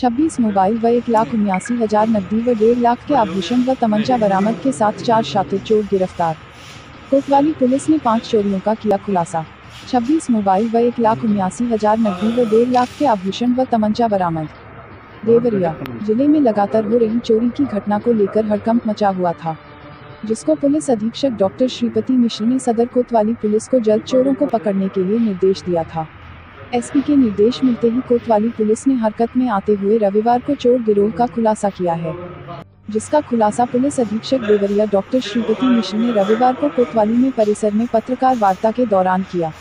छब्बीस मोबाइल व एक लाख उन्यासी हज़ार नकदी व डेढ़ लाख के आभूषण व तमंचा बरामद के साथ चार शातिर चोर गिरफ़्तार। कोतवाली पुलिस ने पाँच चोरियों का किया खुलासा। छब्बीस मोबाइल व एक लाख उन्यासी हज़ार नकदी व डेढ़ लाख के आभूषण व तमंचा बरामद। देवरिया, ज़िले में लगातार हो रही चोरी की घटना को लेकर हड़कंप मचा हुआ था, जिसको पुलिस अधीक्षक डॉक्टर श्रीपति मिश्र ने सदर कोतवाली पुलिस को जल्द चोरों को पकड़ने के लिए निर्देश दिया था। एसपी के निर्देश मिलते ही कोतवाली पुलिस ने हरकत में आते हुए रविवार को चोर गिरोह का खुलासा किया है, जिसका खुलासा पुलिस अधीक्षक देवरिया डॉक्टर श्रीपति मिश्र ने रविवार को कोतवाली में परिसर में पत्रकार वार्ता के दौरान किया।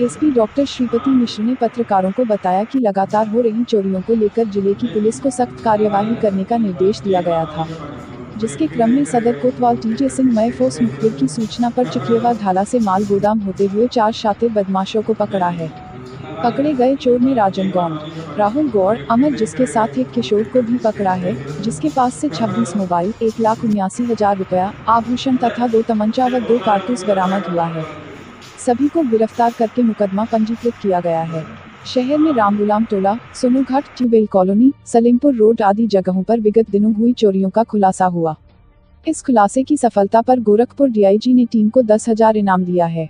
एसपी डॉक्टर श्रीपति मिश्र ने पत्रकारों को बताया कि लगातार हो रही चोरियों को लेकर ज़िले की पुलिस को सख्त कार्यवाही करने का निर्देश दिया गया था, जिसके क्रम में सदर कोतवाल टीजे सिंह मय फोर्स मुखबिर की सूचना पर चकियवा ढाला से माल गोदाम होते हुए चार शातिर बदमाशों को पकड़ा है। पकड़े गए चोर ने राजन गौंड। राहुल गौड़ अमर जिसके साथ एक किशोर को भी पकड़ा है, जिसके पास से 26 मोबाइल, एक लाख उन्यासी हज़ार रुपया, आभूषण तथा दो तमंचा व दो कारतूस बरामद हुआ है। सभी को गिरफ़्तार करके मुकदमा पंजीकृत किया गया है। शहर में Ramgulam Tola, Sonughat, tubewell colony, Salimpur road आदि जगहों पर विगत दिनों हुई चोरियों का खुलासा हुआ। इस खुलासे की सफलता पर गोरखपुर डीआईजी ने टीम को दस हज़ार इनाम दिया है।